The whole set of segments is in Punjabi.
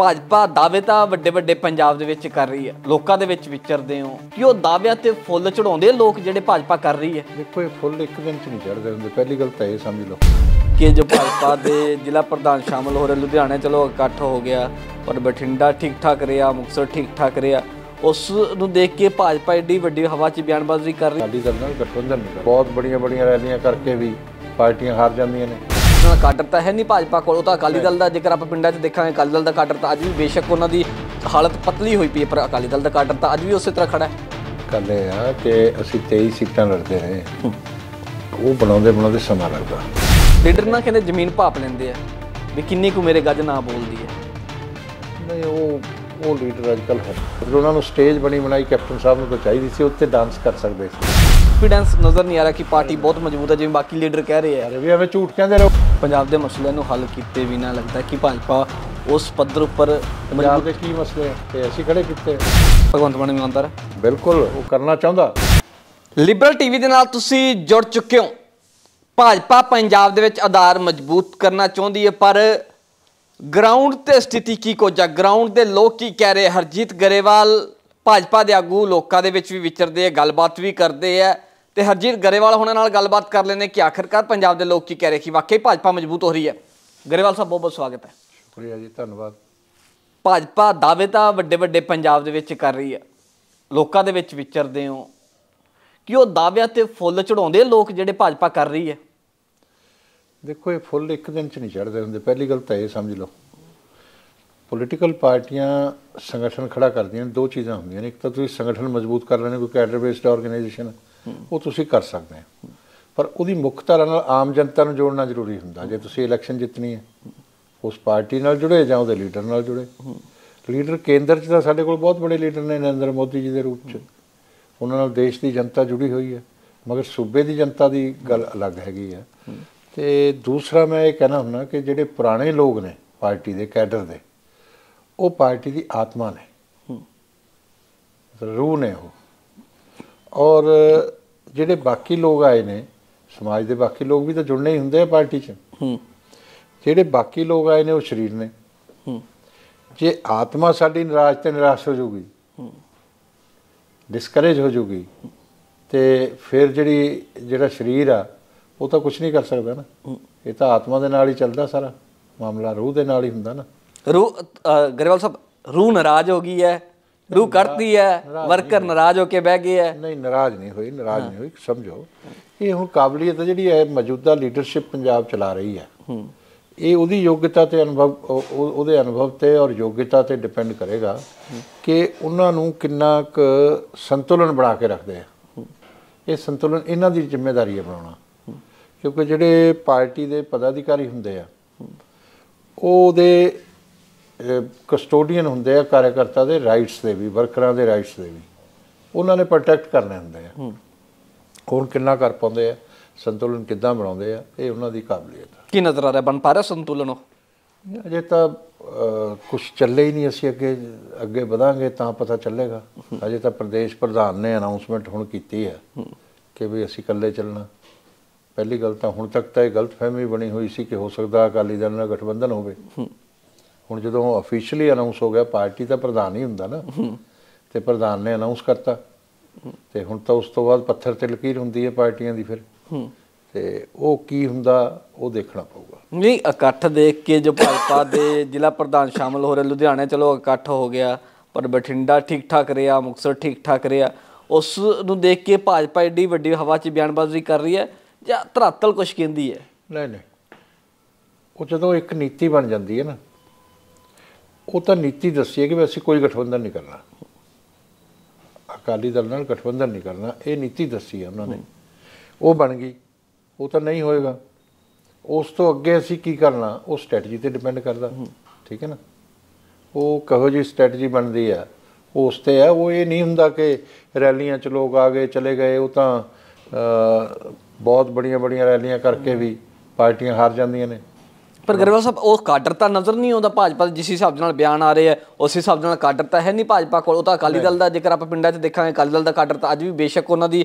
ਭਾਜਪਾ ਦਾਅਵੇ ਤਾਂ ਵੱਡੇ ਵੱਡੇ ਪੰਜਾਬ ਦੇ ਵਿੱਚ ਕਰ ਰਹੀ ਹੈ ਲੋਕਾਂ ਦੇ ਵਿੱਚ ਵਿਚਰਦੇ ਹੋ। ਕਿ ਉਹ ਦਾਅਵਿਆਂ ਤੇ ਫੁੱਲ ਚੜਾਉਂਦੇ ਲੋਕ ਜਿਹੜੇ ਭਾਜਪਾ ਕਰ ਰਹੀ ਹੈ? ਦੇਖੋ ਇਹ ਫੁੱਲ ਇੱਕ ਦਿਨ ਚ ਨਹੀਂ ਚੜਦੇ ਹੁੰਦੇ। ਪਹਿਲੀ ਗੱਲ ਤਾਂ ਇਹ ਸਮਝ ਲਓ। ਕਿ ਜੋ ਭਾਜਪਾ ਦੇ ਜ਼ਿਲ੍ਹਾ ਪ੍ਰਧਾਨ ਸ਼ਾਮਲ ਹੋ ਰਹੇ ਲੁਧਿਆਣੇ ਚਲੋ ਇਕੱਠ ਹੋ ਗਿਆ ਪਰ ਬਠਿੰਡਾ ਠੀਕ ਠਾਕ ਰਿਹਾ ਮੁਕਤਸਰ ਠੀਕ ਠਾਕ ਰਿਹਾ। ਉਸ ਨੂੰ ਦੇਖ ਕੇ ਭਾਜਪਾ ਏਡੀ ਵੱਡੀ ਹਵਾ 'ਚ ਬਿਆਨਬਾਜ਼ੀ ਕਰ ਰਹੀ। ਅਕਾਲੀ ਦਲ ਨਾਲ ਗਠਬੰਧਨ ਨਹੀਂ ਬਹੁਤ ਬੜੀਆਂ ਬੜੀਆਂ ਰੈਲੀਆਂ ਕਰਕੇ ਵੀ ਪਾਰਟੀਆਂ ਹਾਰ ਜਾਂਦੀਆਂ ਨੇ। ਦਾ ਕਾਡਰ ਤਾਂ ਹੈ। ਨਹੀਂ ਭਾਜਪਾ ਕੋਲ ਉਹ ਤਾਂ ਅਕਾਲੀ ਦਲ ਦਾ ਜੇਕਰ ਆਪਾਂ ਪਿੰਡਾਂ 'ਚ ਦੇਖਾਂਗੇ ਅਕਾਲੀ ਦਲ ਦਾ ਕਾਡਰ ਤਾਂ ਅੱਜ ਵੀ ਬੇਸ਼ੱਕ ਉਹਨਾਂ ਦੀ ਹਾਲਤ ਪਤਲੀ ਹੋਈ ਪਈ ਹੈ ਪਰ ਅਕਾਲੀ ਦਲ ਦਾ ਕਾਡਰ ਤਾਂ ਅੱਜ ਵੀ ਉਸੇ ਤਰ੍ਹਾਂ ਖੜਾ ਹੈ। ਇਹ ਆ ਕਿ ਅਸੀਂ 23 ਸੀਟਾਂ ਲੜਦੇ ਰਹੇ। ਉਹ ਬਣਾਉਂਦੇ ਬਣਾਉਂਦੇ ਸਮਾਂ ਲੱਗਦਾ। ਲੀਡਰ ਨਾ ਕਹਿੰਦੇ ਜ਼ਮੀਨ ਭਾਪ ਲੈਂਦੇ ਆ ਵੀ ਕਿੰਨੀ ਕੁ ਮੇਰੇ ਗੱਜ ਨਾ ਬੋਲਦੀ ਹੈ। ਨਹੀਂ ਉਹ ਉਹ ਲੀਡਰ ਅੱਜ ਕੱਲ੍ਹ ਹੈ। ਜਦੋਂ ਉਹਨਾਂ ਨੂੰ ਸਟੇਜ ਬਣੀ ਬਣਾਈ ਕੈਪਟਨ ਸਾਹਿਬ ਨੂੰ ਤਾਂ ਚਾਹੀਦੀ ਸੀ ਉੱਤੇ ਡਾਂਸ ਕਰ ਸਕਦੇ ਸੀ। ਕੰਫੀਡੈਂਸ ਨਜ਼ਰ ਨਹੀਂ ਆ ਰਿਹਾ ਕਿ ਪਾਰਟੀ ਬਹੁਤ ਮਜ਼ਬੂਤ ਹੈ ਜਿਵੇਂ ਬਾਕੀ ਲੀਡਰ ਕਹਿ ਰਹੇ ਆ। ਵੀ ਐਵੇਂ ਝੂਠ ਕਹਿੰਦੇ ਰਹੋ। ਪੰਜਾਬ ਦੇ ਮਸਲਿਆਂ ਨੂੰ ਹੱਲ ਕੀਤੇ ਬਿਨਾਂ ਲੱਗਦਾ ਕਿ ਭਾਜਪਾ ਉਸ ਪੱਧਰ ਉੱਪਰ ਪੰਜਾਬ ਦੇ ਕੀ ਮਸਲੇ ਆ? ਤੇ ਅਸੀਂ ਖੜੇ ਕੀਤੇ। ਭਗਵੰਤ ਮਾਨ ਇਮਾਨਦਾਰ ਬਿਲਕੁਲ ਉਹ ਕਰਨਾ ਚਾਹੁੰਦਾ। ਲਿਬਰਲ ਟੀਵੀ ਦੇ ਨਾਲ ਤੁਸੀਂ ਜੁੜ ਚੁੱਕੇ ਹੋ। ਭਾਜਪਾ ਪੰਜਾਬ ਦੇ ਵਿੱਚ ਆਧਾਰ ਮਜ਼ਬੂਤ ਕਰਨਾ ਚਾਹੁੰਦੀ ਹੈ ਪਰ ਗਰਾਊਂਡ ਤੇ ਸਥਿਤੀ ਕੀ ਆ ਗਰਾਊਂਡ ਦੇ ਲੋਕ ਕੀ ਕਹਿ ਰਹੇ? ਹਰਜੀਤ ਗਰੇਵਾਲ ਭਾਜਪਾ ਦੇ ਆਗੂ ਲੋਕਾਂ ਦੇ ਵਿੱਚ ਵੀ ਵਿਚਰਦੇ ਆ ਗੱਲਬਾਤ ਵੀ ਕਰਦੇ ਆ। ਤੇ ਹਰਜੀਤ ਗਰੇਵਾਲ ਹੁਣਾਂ ਨਾਲ ਗੱਲਬਾਤ ਕਰ ਲੈਂਦੇ ਕਿ ਆਖਿਰਕਾਰ ਪੰਜਾਬ ਦੇ ਲੋਕ ਕੀ ਕਹਿ ਰਹੇ ਕਿ ਵਾਕਈ ਭਾਜਪਾ ਮਜ਼ਬੂਤ ਹੋ ਰਹੀ ਹੈ। ਗਰੇਵਾਲ ਸਾਹਿਬ ਬਹੁਤ ਬਹੁਤ ਸਵਾਗਤ ਹੈ। ਸ਼ੁਕਰੀਆ ਜੀ ਧੰਨਵਾਦ। ਭਾਜਪਾ ਦਾਅਵੇ ਤਾਂ ਵੱਡੇ ਵੱਡੇ ਪੰਜਾਬ ਦੇ ਵਿੱਚ ਕਰ ਰਹੀ ਹੈ। ਲੋਕਾਂ ਦੇ ਵਿੱਚ ਵਿਚਰਦੇ ਹੋ। ਕਿ ਉਹ ਦਾਅਵਿਆਂ ਤੇ ਫੁੱਲ ਚੜਾਉਂਦੇ ਲੋਕ ਜਿਹੜੇ ਭਾਜਪਾ ਕਰ ਰਹੀ ਹੈ? ਦੇਖੋ ਇਹ ਫੁੱਲ ਇੱਕ ਦਿਨ ਚ ਨਹੀਂ ਚੜਦੇ ਹੁੰਦੇ। ਪਹਿਲੀ ਗੱਲ ਤਾਂ ਇਹ ਸਮਝ ਲਓ। ਪੋਲੀਟੀਕਲ ਪਾਰਟੀਆਂ ਸੰਗਠਨ ਖੜਾ ਕਰਦੀਆਂ ਨੇ ਦੋ ਚੀਜ਼ਾਂ ਹੁੰਦੀਆਂ ਨੇ। ਇੱਕ ਤਾਂ ਤੁਸੀਂ ਸੰਗਠਨ ਮਜ਼ਬੂਤ ਕਰ ਲੈਣੇ ਕੋਈ ਕੈਡਰ ਬੇਸਡ ਆਰਗੇਨਾਈਜੇਸ਼ਨ ਉਹ ਤੁਸੀਂ ਕਰ ਸਕਦੇ ਹੋ। ਪਰ ਉਹਦੀ ਮੁੱਖ ਧਾਰਾ ਨਾਲ ਆਮ ਜਨਤਾ ਨੂੰ ਜੋੜਨਾ ਜ਼ਰੂਰੀ ਹੁੰਦਾ। ਜੇ ਤੁਸੀਂ ਇਲੈਕਸ਼ਨ ਜਿੱਤਣੀ ਹੈ, ਉਸ ਪਾਰਟੀ ਨਾਲ ਜੁੜੇ ਜਾਂ ਉਹਦੇ ਲੀਡਰ ਨਾਲ ਜੁੜੇ। ਲੀਡਰ ਕੇਂਦਰ 'ਚ ਤਾਂ ਸਾਡੇ ਕੋਲ ਬਹੁਤ ਬੜੇ ਲੀਡਰ ਨੇ ਨਰਿੰਦਰ ਮੋਦੀ ਜੀ ਦੇ ਰੂਪ 'ਚ। ਉਹਨਾਂ ਨਾਲ ਦੇਸ਼ ਦੀ ਜਨਤਾ ਜੁੜੀ ਹੋਈ ਹੈ। ਮਗਰ ਸੂਬੇ ਦੀ ਜਨਤਾ ਦੀ ਗੱਲ ਅਲੱਗ ਹੈਗੀ ਹੈ। ਤੇ ਦੂਸਰਾ ਮੈਂ ਇਹ ਕਹਿਣਾ ਹੁੰਦਾ ਕਿ ਜਿਹੜੇ ਪੁਰਾਣੇ ਲੋਕ ਨੇ ਪਾਰਟੀ ਦੇ, ਕੈਡਰ ਦੇ, ਉਹ ਪਾਰਟੀ ਦੀ ਆਤਮਾ ਨੇ। ਰੂਹ ਨੇ ਉਹ। ਔਰ ਜਿਹੜੇ ਬਾਕੀ ਲੋਕ ਆਏ ਨੇ ਸਮਾਜ ਦੇ ਬਾਕੀ ਲੋਕ ਵੀ ਤਾਂ ਜੁੜਨੇ ਹੀ ਹੁੰਦੇ ਆ ਪਾਰਟੀ 'ਚ। ਹੂੰ। ਜਿਹੜੇ ਬਾਕੀ ਲੋਕ ਆਏ ਨੇ ਉਹ ਸਰੀਰ ਨੇ। ਹੂੰ। ਜੇ ਆਤਮਾ ਸਾਡੀ ਨਿਰਾਸ਼ ਤੇ ਨਿਰਾਸ਼ ਹੋ ਜਾਊਗੀ ਡਿਸਕਰੇਜ ਹੋ ਜਾਊਗੀ ਤੇ ਫਿਰ ਜਿਹੜੀ ਜਿਹੜਾ ਸਰੀਰ ਆ ਉਹ ਤਾਂ ਕੁਝ ਨਹੀਂ ਕਰ ਸਕਦਾ ਨਾ। ਇਹ ਤਾਂ ਆਤਮਾ ਦੇ ਨਾਲ ਹੀ ਚੱਲਦਾ ਸਾਰਾ। ਮਾਮਲਾ ਰੂਹ ਦੇ ਨਾਲ ਹੀ ਹੁੰਦਾ ਨਾ। ਰੂਹ ਗਰੇਵਾਲ ਸਾਹਿਬ ਰੂਹ ਨਾਰਾਜ਼ ਹੋ ਗਈ ਹੈ। ਰੂਹ ਕਰਤੀ ਹੈ ਵਰਕਰ ਨਾਰਾਜ਼ ਹੋ ਕੇ ਬਹਿ ਗਏ ਹੈ ਨਹੀਂ ਨਾਰਾਜ਼ ਨਹੀਂ ਹੋਈ ਨਾਰਾਜ਼ ਨਹੀਂ ਹੋਈ ਸਮਝੋ। ਇਹ ਹੁਣ ਕਾਬਲੀਅਤ ਜਿਹੜੀ ਹੈ ਮੌਜੂਦਾ ਲੀਡਰਸ਼ਿਪ ਪੰਜਾਬ ਚਲਾ ਰਹੀ ਹੈ। ਇਹ ਉਹਦੀ ਯੋਗਤਾ ਤੇ ਅਨੁਭਵ ਉਹ- ਉਹ- ਉਹਦੇ ਅਨੁਭਵ ਤੇ ਔਰ ਯੋਗਤਾ ਤੇ ਡਿਪੈਂਡ ਕਰੇਗਾ ਕਿ ਉਹਨਾਂ ਨੂੰ ਕਿੰਨਾ ਕੁ ਸੰਤੁਲਨ ਬਣਾ ਕੇ ਰੱਖਦੇ ਆ। ਇਹ ਸੰਤੁਲਨ ਇਹਨਾਂ ਦੀ ਜ਼ਿੰਮੇਵਾਰੀ ਹੈ ਬਣਾਉਣਾ। ਕਿਉਂਕਿ ਜਿਹੜੇ ਪਾਰਟੀ ਦੇ ਪਦਾਧਿਕਾਰੀ ਹੁੰਦੇ ਆ ਉਹਦੇ ਕਸਟੋਡੀਅਨ ਹੁੰਦੇ ਆ ਕਾਰਜਕਰਤਾ ਦੇ ਰਾਈਟਸ ਦੇ ਵੀ ਵਰਕਰਾਂ ਦੇ ਰਾਈਟਸ ਦੇ ਵੀ। ਉਹਨਾਂ ਨੇ ਪ੍ਰੋਟੈਕਟ ਕਰਨੇ ਹੁੰਦੇ ਆ। ਹੁਣ ਕਿੰਨਾ ਕਰ ਪਾਉਂਦੇ ਆ ਸੰਤੁਲਨ ਕਿੱਦਾਂ ਬਣਾਉਂਦੇ ਆ ਇਹ ਉਹਨਾਂ ਦੀ ਕਾਬਲੀਅਤ ਕੀ ਨਜ਼ਰ ਆ ਰਿਹਾ ਬਣ ਪਾ ਰਿਹਾ ਸੰਤੁਲਨ ਉਹ? ਅਜੇ ਤਾਂ ਕੁਝ ਚੱਲੇ ਹੀ ਨਹੀਂ ਅਸੀਂ ਅੱਗੇ ਅੱਗੇ ਵਧਾਂਗੇ ਤਾਂ ਪਤਾ ਚੱਲੇਗਾ। ਅਜੇ ਤਾਂ ਪ੍ਰਦੇਸ਼ ਪ੍ਰਧਾਨ ਨੇ ਅਨਾਉਂਸਮੈਂਟ ਹੁਣ ਕੀਤੀ ਹੈ। ਕਿ ਵੀ ਅਸੀਂ ਇਕੱਲੇ ਚੱਲਣਾ। ਪਹਿਲੀ ਗੱਲ ਤਾਂ ਹੁਣ ਤੱਕ ਤਾਂ ਇਹ ਗਲਤਫਹਿਮੀ ਬਣੀ ਹੋਈ ਸੀ ਕਿ ਹੋ ਸਕਦਾ ਅਕਾਲੀ ਦਲ ਨਾਲ ਗਠਬੰਧਨ ਹੋਵੇ। ਹੁਣ ਜਦੋਂ ਅਫੀਸ਼ੀਅਲੀ ਅਨਾਉਂਸ ਹੋ ਗਿਆ ਪਾਰਟੀ ਤਾਂ ਪ੍ਰਧਾਨ ਹੀ ਹੁੰਦਾ ਨਾ। ਤੇ ਪ੍ਰਧਾਨ ਨੇ ਅਨਾਉਂਸ ਕਰਤਾ। ਤੇ ਹੁਣ ਤਾਂ ਉਸ ਤੋਂ ਬਾਅਦ ਪੱਥਰ ਤੇ ਲਕੀਰ ਹੁੰਦੀ ਹੈ ਪਾਰਟੀਆਂ ਦੀ ਫਿਰ। ਤੇ ਉਹ ਕੀ ਹੁੰਦਾ ਉਹ ਦੇਖਣਾ ਪਊਗਾ। ਨਹੀਂ ਇਕੱਠ ਦੇਖ ਕੇ ਜੋ ਭਾਜਪਾ ਦੇ ਜ਼ਿਲ੍ਹਾ ਪ੍ਰਧਾਨ ਸ਼ਾਮਲ ਹੋ ਰਹੇ ਲੁਧਿਆਣੇ ਚਲੋ ਇਕੱਠ ਹੋ ਗਿਆ ਪਰ ਬਠਿੰਡਾ ਠੀਕ ਠਾਕ ਰਿਹਾ ਮੁਕਤਸਰ ਠੀਕ ਠਾਕ ਰਿਹਾ। ਉਸ ਨੂੰ ਦੇਖ ਕੇ ਭਾਜਪਾ ਏਡੀ ਵੱਡੀ ਹਵਾ 'ਚ ਬਿਆਨਬਾਜ਼ੀ ਕਰ ਰਹੀ ਹੈ ਜਾਂ ਧਰਾਤਲ ਕੁਛ ਕਹਿੰਦੀ ਹੈ? ਨਹੀਂ ਨਹੀਂ। ਉਹ ਜਦੋਂ ਇੱਕ ਨੀਤੀ ਬਣ ਜਾਂਦੀ ਹੈ ਨਾ ਉਹ ਤਾਂ ਨੀਤੀ ਦੱਸੀ ਹੈ ਕਿ ਵੀ ਅਸੀਂ ਕੋਈ ਗਠਬੰਧਨ ਨਹੀਂ ਕਰਨਾ। ਅਕਾਲੀ ਦਲ ਨਾਲ ਗਠਬੰਧਨ ਨਹੀਂ ਕਰਨਾ। ਇਹ ਨੀਤੀ ਦੱਸੀ ਹੈ ਉਹਨਾਂ ਨੇ। ਉਹ ਬਣ ਗਈ। ਉਹ ਤਾਂ ਨਹੀਂ ਹੋਏਗਾ। ਉਸ ਤੋਂ ਅੱਗੇ ਅਸੀਂ ਕੀ ਕਰਨਾ? ਉਹ ਸਟ੍ਰੈਟਜੀ ਤੇ ਡਿਪੈਂਡ ਕਰਦਾ। ਠੀਕ ਹੈ ਨਾ? ਉਹ ਕਹੋ ਜੀ ਸਟ੍ਰੈਟਜੀ ਬਣਦੀ ਆ ਉਸ ਤੇ ਆ ਉਹ ਇਹ ਨਹੀਂ ਹੁੰਦਾ ਕਿ ਰੈਲੀਆਂ ਚ ਲੋਕ ਆ ਗਏ ਚਲੇ ਗਏ। ਉਹ ਤਾਂ ਬਹੁਤ ਬੜੀਆਂ ਬੜੀਆਂ ਰੈਲੀਆਂ ਕਰਕੇ ਵੀ ਪਾਰਟੀਆਂ ਹਾਰ ਜਾਂਦੀਆਂ ਨੇ। ਪਰ ਗਰੇਵਾਲ ਸਾਹਿਬ ਉਹ ਕਾਡਰ ਤਾਂ ਨਜ਼ਰ ਨਹੀਂ ਆਉਂਦਾ ਭਾਜਪਾ ਦੇ ਜਿਸ ਹਿਸਾਬ ਦੇ ਨਾਲ ਬਿਆਨ ਆ ਰਹੇ ਆ ਉਸ ਹਿਸਾਬ ਦੇ ਨਾਲ ਕਾਡਰ ਤਾਂ ਹੈ ਨਹੀਂ ਭਾਜਪਾ ਕੋਲ। ਉਹ ਤਾਂ ਅਕਾਲੀ ਦਲ ਦਾ ਜੇਕਰ ਆਪਾਂ ਪਿੰਡਾਂ 'ਚ ਦੇਖਾਂਗੇ ਅਕਾਲੀ ਦਲ ਦਾ ਕਾਡਰ ਤਾਂ ਅੱਜ ਵੀ ਬੇਸ਼ੱਕ ਉਹਨਾਂ ਦੀ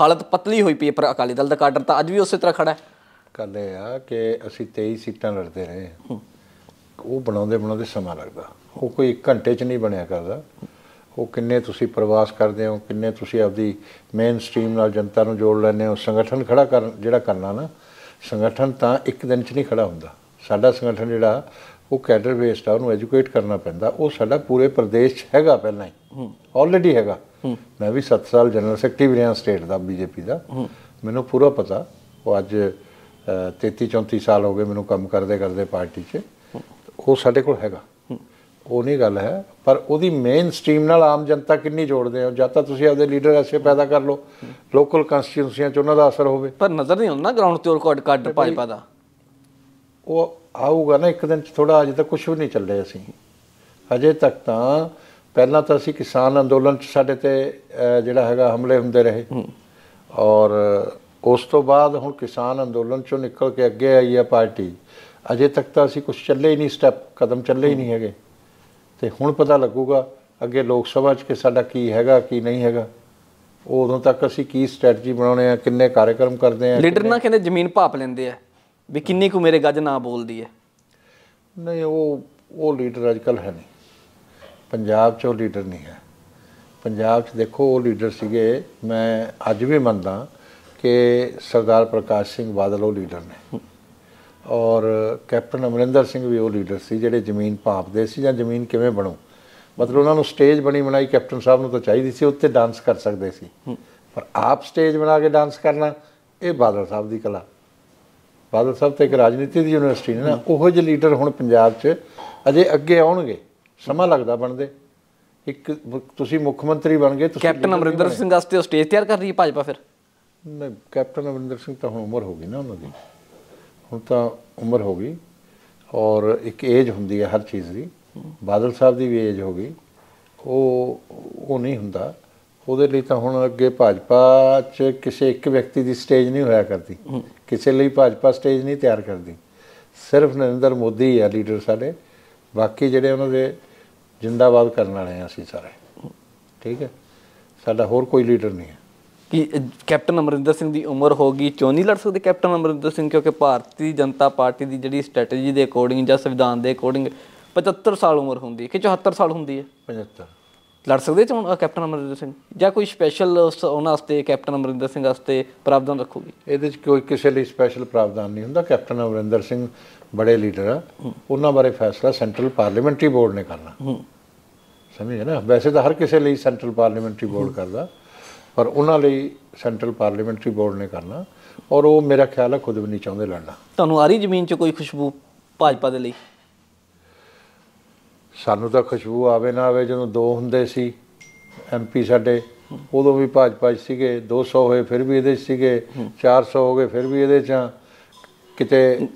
ਹਾਲਤ ਪਤਲੀ ਹੋਈ ਪਈ ਹੈ ਪਰ ਅਕਾਲੀ ਦਲ ਦਾ ਕਾਡਰ ਤਾਂ ਅੱਜ ਵੀ ਉਸੇ ਤਰ੍ਹਾਂ ਖੜਾ ਹੈ। ਗੱਲ ਇਹ ਆ ਕਿ ਅਸੀਂ 23 ਸੀਟਾਂ ਲੜਦੇ ਰਹੇ ਉਹ ਬਣਾਉਂਦੇ ਬਣਾਉਂਦੇ ਸਮਾਂ ਲੱਗਦਾ। ਉਹ ਕੋਈ 1 ਘੰਟੇ 'ਚ ਨਹੀਂ ਬਣਿਆ ਕਰਦਾ। ਉਹ ਕਿੰਨੇ ਤੁਸੀਂ ਪ੍ਰਵਾਸ ਕਰਦੇ ਹੋ ਕਿੰਨੇ ਤੁਸੀਂ ਆਪਦੀ ਮੇਨ ਸਟ੍ਰੀਮ ਨਾਲ ਜਨਤਾ ਨੂੰ ਜੋੜ ਲੈਂਦੇ ਹੋ। ਸੰਗਠਨ ਖੜਾ ਕਰ ਜਿਹੜਾ ਕਰਨਾ ਨਾ ਸੰਗਠਨ ਤਾਂ ਇੱਕ ਦਿਨ 'ਚ ਨਹੀਂ ਖੜਾ ਹੁੰਦਾ। ਸਾਡਾ ਸੰਗਠਨ ਜਿਹੜਾ ਉਹ ਕੈਡਰ ਬੇਸਡ ਆ ਉਹਨੂੰ ਐਜੂਕੇਟ ਕਰਨਾ ਪੈਂਦਾ। ਉਹ ਸਾਡਾ ਪੂਰੇ ਪ੍ਰਦੇਸ਼ 'ਚ ਹੈਗਾ ਪਹਿਲਾਂ ਹੀ। ਆਲਰੇਡੀ ਹੈਗਾ। ਮੈਂ ਵੀ 7 ਸਾਲ ਜਨਰਲ ਸੈਕਟਰੀ ਰਿਹਾ ਸਟੇਟ ਦਾ ਬੀਜੇਪੀ ਦਾ। ਮੈਨੂੰ ਪੂਰਾ ਪਤਾ। ਉਹ ਅੱਜ ਅ, 33 34 ਸਾਲ ਹੋ ਗਏ ਮੈਨੂੰ ਕੰਮ ਕਰਦੇ ਕਰਦੇ ਪਾਰਟੀ 'ਚ। ਉਹ ਸਾਡੇ ਕੋਲ ਹੈਗਾ। ਉਹ ਨਹੀਂ ਗੱਲ ਹੈ। ਪਰ ਉਹਦੀ ਮੇਨ ਸਟ੍ਰੀਮ ਨਾਲ ਆਮ ਜਨਤਾ ਕਿੰਨੀ ਜੋੜਦੇ ਹੋ? ਜਾਂ ਤਾਂ ਤੁਸੀਂ ਆਪਦੇ ਲੀਡਰ ਐਸੇ ਪੈਦਾ ਕਰ ਲਓ। ਲੋਕਲ ਕਨਸਟੀਟਿਊਂਸੀਆਂ 'ਚ ਉਹਨਾਂ ਦਾ ਅਸਰ ਹੋਵੇ। ਪਰ ਨਜ਼ਰ ਨਹੀਂ ਆਉਂਦਾ ਗਰਾਊਂਡ ਤੇ ਉਹ ਕੱਢ ਕੱਢ ਦਾ। ਉਹ ਆਊਗਾ ਨਾ ਇੱਕ ਦਿਨ ਚ ਥੋੜਾ ਅਜੇ ਤੱਕ ਕੁਝ ਵੀ ਨਹੀਂ ਚੱਲੇ ਅਸੀਂ ਅਜੇ ਤੱਕ ਤਾਂ ਪਹਿਲਾਂ ਤਾਂ ਅਸੀਂ ਕਿਸਾਨ ਅੰਦੋਲਨ ਚ ਸਾਡੇ ਤੇ ਜਿਹੜਾ ਹੈਗਾ ਹਮਲੇ ਹੁੰਦੇ ਰਹੇ। ਔਰ ਉਸ ਤੋਂ ਬਾਅਦ ਹੁਣ ਕਿਸਾਨ ਅੰਦੋਲਨ ਚੋਂ ਨਿਕਲ ਕੇ ਅੱਗੇ ਆਈ ਹੈ ਪਾਰਟੀ। ਅਜੇ ਤੱਕ ਤਾਂ ਅਸੀਂ ਕੁਝ ਚੱਲੇ ਹੀ ਨਹੀਂ ਸਟੈਪ ਕਦਮ ਚੱਲੇ ਹੀ ਨਹੀਂ ਹੈਗੇ। ਤੇ ਹੁਣ ਪਤਾ ਲੱਗੂਗਾ ਅੱਗੇ ਲੋਕ ਸਭਾ ਚ ਕਿ ਸਾਡਾ ਕੀ ਹੈਗਾ ਕੀ ਨਹੀਂ ਹੈਗਾ। ਉਹ ਉਦੋਂ ਤੱਕ ਅਸੀਂ ਕੀ ਸਟ੍ਰੈਟਜੀ ਬਣਾਉਣੇ ਆ ਕਿੰਨੇ ਕਾਰਜਕ੍ਰਮ ਕਰਦੇ ਆ ਲੀਡਰ ਨਾ ਕਹਿੰਦੇ ਜ਼ਮੀਨ ਭਾਪ ਲੈਂਦੇ ਆ। ਵੀ ਕਿੰਨੀ ਕੁ ਮੇਰੇ ਗੱਜ ਨਾ ਬੋਲਦੀ ਹੈ? ਨਹੀਂ ਉਹ ਉਹ ਲੀਡਰ ਅੱਜਕੱਲ ਹੈ ਨਹੀਂ। ਪੰਜਾਬ 'ਚ ਉਹ ਲੀਡਰ ਨਹੀਂ ਹੈ। ਪੰਜਾਬ 'ਚ ਦੇਖੋ ਉਹ ਲੀਡਰ ਸੀਗੇ। ਮੈਂ ਅੱਜ ਵੀ ਮੰਨਦਾ ਕਿ ਸਰਦਾਰ ਪ੍ਰਕਾਸ਼ ਸਿੰਘ ਬਾਦਲ ਉਹ ਲੀਡਰ ਨੇ। ਔਰ ਕੈਪਟਨ ਅਮਰਿੰਦਰ ਸਿੰਘ ਵੀ ਉਹ ਲੀਡਰ ਸੀ ਜਿਹੜੇ ਜ਼ਮੀਨ ਭਾਪਦੇ ਸੀ ਜਾਂ ਜ਼ਮੀਨ ਕਿਵੇਂ ਬਣੂ। ਮਤਲਬ ਉਹਨਾਂ ਨੂੰ ਸਟੇਜ ਬਣੀ ਬਣਾਈ ਕੈਪਟਨ ਸਾਹਿਬ ਨੂੰ ਤਾਂ ਚਾਹੀਦੀ ਸੀ ਉੱਤੇ ਡਾਂਸ ਕਰ ਸਕਦੇ ਸੀ। ਪਰ ਆਪ ਸਟੇਜ ਬਣਾ ਕੇ ਡਾਂਸ ਕਰਨਾ ਇਹ ਬਾਦਲ ਸਾਹਿਬ ਦੀ ਕਲਾ। ਬਾਦਲ ਸਾਹਿਬ ਤਾਂ ਇੱਕ ਰਾਜਨੀਤੀ ਦੀ ਯੂਨੀਵਰਸਿਟੀ ਨੇ ਨਾ ਉਹੋ ਜਿਹੇ ਲੀਡਰ ਹੁਣ ਪੰਜਾਬ 'ਚ ਅਜੇ ਅੱਗੇ ਆਉਣਗੇ। ਸਮਾਂ ਲੱਗਦਾ ਬਣਦੇ। ਇੱਕ ਤੁਸੀਂ ਮੁੱਖ ਮੰਤਰੀ ਬਣ ਗਏ ਤੁਸੀਂ ਕੈਪਟਨ ਅਮਰਿੰਦਰ ਸਿੰਘ ਵਾਸਤੇ ਸਟੇਜ ਤਿਆਰ ਕਰ ਰਹੀ ਹੈ ਭਾਜਪਾ ਫਿਰ? ਨਹੀਂ ਕੈਪਟਨ ਅਮਰਿੰਦਰ ਸਿੰਘ ਤਾਂ ਹੁਣ ਉਮਰ ਹੋ ਗਈ ਨਾ ਉਹਨਾਂ ਦੀ। ਹੁਣ ਤਾਂ ਉਮਰ ਹੋ ਗਈ। ਔਰ ਇੱਕ ਏਜ ਹੁੰਦੀ ਹੈ ਹਰ ਚੀਜ਼ ਦੀ। ਬਾਦਲ ਸਾਹਿਬ ਦੀ ਵੀ ਏਜ ਹੋ ਗਈ। ਉਹ ਉਹ ਨਹੀਂ ਹੁੰਦਾ। ਉਹਦੇ ਲਈ ਤਾਂ ਹੁਣ ਅੱਗੇ ਭਾਜਪਾ 'ਚ ਕਿਸੇ ਇੱਕ ਵਿਅਕਤੀ ਦੀ ਸਟੇਜ ਨਹੀਂ ਹੋਇਆ ਕਰਦੀ। ਕਿਸੇ ਲਈ ਭਾਜਪਾ ਸਟੇਜ ਨਹੀਂ ਤਿਆਰ ਕਰਦੀ। ਸਿਰਫ ਨਰਿੰਦਰ ਮੋਦੀ ਹੀ ਆ ਲੀਡਰ ਸਾਡੇ। ਬਾਕੀ ਜਿਹੜੇ ਉਹਨਾਂ ਦੇ ਜਿੰਦਾਬਾਦ ਕਰਨ ਵਾਲੇ ਆ ਅਸੀਂ ਸਾਰੇ। ਠੀਕ ਹੈ? ਸਾਡਾ ਹੋਰ ਕੋਈ ਲੀਡਰ ਨਹੀਂ ਹੈ। ਕਿ ਕੈਪਟਨ ਅਮਰਿੰਦਰ ਸਿੰਘ ਦੀ ਉਮਰ ਹੋ ਗਈ ਚੋਣ ਨਹੀਂ ਲੜ ਸਕਦੇ ਕੈਪਟਨ ਅਮਰਿੰਦਰ ਸਿੰਘ? ਕਿਉਂਕਿ ਭਾਰਤੀ ਜਨਤਾ ਪਾਰਟੀ ਦੀ ਜਿਹੜੀ ਸਟ੍ਰੈਟਜੀ ਦੇ ਅਕੋਰਡਿੰਗ ਜਾਂ ਸੰਵਿਧਾਨ ਦੇ ਅਕੋਰਡਿੰਗ 75 ਸਾਲ ਉਮਰ ਹੁੰਦੀ ਹੈ ਕਿ 74 ਸਾਲ ਹੁੰਦੀ ਹੈ? 75 ਲੜ ਸਕਦੇ ਚੋਣ ਕੈਪਟਨ ਅਮਰਿੰਦਰ ਸਿੰਘ? ਜਾਂ ਕੋਈ ਸਪੈਸ਼ਲ ਉਹਨਾਂ ਵਾਸਤੇ ਕੈਪਟਨ ਅਮਰਿੰਦਰ ਸਿੰਘ ਵਾਸਤੇ ਪ੍ਰਾਵਧਾਨ ਰੱਖੂਗੀ? ਇਹਦੇ 'ਚ ਕੋਈ ਕਿਸੇ ਲਈ ਸਪੈਸ਼ਲ ਪ੍ਰਾਵਧਾਨ ਨਹੀਂ ਹੁੰਦਾ। ਕੈਪਟਨ ਅਮਰਿੰਦਰ ਸਿੰਘ ਬੜੇ ਲੀਡਰ ਆ। ਉਹਨਾਂ ਬਾਰੇ ਫੈਸਲਾ ਸੈਂਟਰਲ ਪਾਰਲੀਮੈਂਟਰੀ ਬੋਰਡ ਨੇ ਕਰਨਾ। ਸਮਝੇ ਨਾ? ਵੈਸੇ ਤਾਂ ਹਰ ਕਿਸੇ ਲਈ ਸੈਂਟਰਲ ਪਾਰਲੀਮੈਂਟਰੀ ਬੋਰਡ ਕਰਦਾ। ਪਰ ਉਹਨਾਂ ਲਈ ਸੈਂਟਰਲ ਪਾਰਲੀਮੈਂਟਰੀ ਬੋਰਡ ਨੇ ਕਰਨਾ। ਔਰ ਉਹ ਮੇਰਾ ਖਿਆਲ ਹੈ ਖੁਦ ਵੀ ਨਹੀਂ ਚਾਹੁੰਦੇ ਲੜਨਾ। ਤੁਹਾਨੂੰ ਆ ਰਹੀ ਜ਼ਮੀਨ 'ਚ ਕੋਈ ਖੁਸ਼ਬੂ ਭਾਜਪਾ ਦੇ ਲਈ? ਸਾਨੂੰ ਤਾਂ ਖੁਸ਼ਬੂ ਆਵੇ ਨਾ ਆਵੇ ਜਦੋਂ ਦੋ ਹੁੰਦੇ ਸੀ ਐਮਪੀ ਸਾਡੇ ਉਦੋਂ ਵੀ ਭਾਜਪਾ 'ਚ ਸੀਗੇ 200 ਹੋਏ ਫਿਰ ਵੀ ਇਹਦੇ 'ਚ ਸੀਗੇ 400 ਹੋ ਗਏ ਫਿਰ ਵੀ ਇਹਦੇ 'ਚ ਆ। ਕਿਤੇ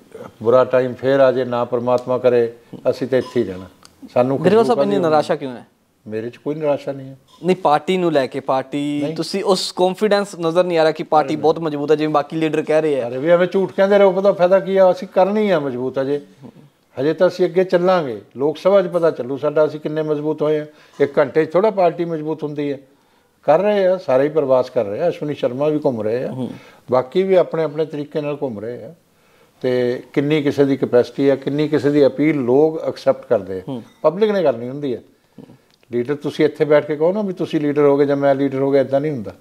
ਬੁਰਾ ਟਾਈਮ ਫੇਰ ਆ ਜੇ ਨਾ ਪ੍ਰਮਾਤਮਾ ਕਰੇ ਅਸੀਂ ਤਾਂ ਇੱਥੇ ਹੀ ਰਹਿਣਾ। ਸਾਨੂੰ ਇੰਨੀ ਨਿਰਾਸ਼ਾ ਕਿਉਂ ਹੈ? ਮੇਰੇ 'ਚ ਕੋਈ ਨਿਰਾਸ਼ਾ ਨਹੀਂ ਹੈ। ਨਹੀਂ ਪਾਰਟੀ ਨੂੰ ਲੈ ਕੇ ਪਾਰਟੀ ਤੁਸੀਂ ਉਸ ਕੌਨਫੀਡੈਂਸ ਨਜ਼ਰ ਨਹੀਂ ਆ ਰਿਹਾ ਕਿ ਪਾਰਟੀ ਬਹੁਤ ਮਜ਼ਬੂਤ ਹੈ ਜਿਵੇਂ ਬਾਕੀ ਲੀਡਰ ਕਹਿ ਰਹੇ ਆ ਅਰੇ ਵੀ ਐਵੇਂ ਝੂਠ ਕਹਿੰਦੇ ਰਹੋ ਪਤਾ ਫਾਇਦਾ ਕੀ ਆ ਅਸੀਂ ਕਰਨੀ ਆ ਮਜ਼ਬੂਤ ਅਜੇ। ਹਜੇ ਤਾਂ ਅਸੀਂ ਅੱਗੇ ਚੱਲਾਂਗੇ। ਲੋਕ ਸਭਾ 'ਚ ਪਤਾ ਚੱਲੂ ਸਾਡਾ ਅਸੀਂ ਕਿੰਨੇ ਮਜ਼ਬੂਤ ਹੋਏ ਆ ਇੱਕ ਘੰਟੇ 'ਚ ਥੋੜਾ ਪਾਰਟੀ ਮਜ਼ਬੂਤ ਹੁੰਦੀ ਹੈ। ਕਰ ਰਹੇ ਆ ਸਾਰੇ ਹੀ ਪ੍ਰਵਾਸ ਕਰ ਰਹੇ ਆ। ਅਸ਼ਵਨੀ ਸ਼ਰਮਾ ਵੀ ਘੁੰਮ ਰਹੇ ਆ। ਬਾਕੀ ਵੀ ਆਪਣੇ ਆਪਣੇ ਤਰੀਕੇ ਨਾਲ ਘੁੰਮ ਰਹੇ ਆ। ਤੇ ਕਿੰਨੀ ਕਿਸੇ ਦੀ ਕੈਪੈਸਿਟੀ ਆ ਕਿੰਨੀ ਕਿਸੇ ਦੀ ਅਪੀਲ ਲੋਕ ਐਕਸੈਪਟ ਕਰਦੇ ਆ। ਪਬਲਿਕ ਨੇ ਕਰਨੀ ਹੁੰਦੀ ਹੈ ਲੀਡਰ ਤੁਸੀਂ ਇੱਥੇ ਬੈਠ ਕੇ ਕਹੋ ਨਾ ਵੀ ਤੁਸੀਂ ਲੀਡਰ ਹੋਗੇ ਜਾਂ ਮੈਂ ਲੀਡਰ ਹੋ ਗਿਆ ਇਦਾਂ ਨਹੀਂ ਹੁੰਦਾ।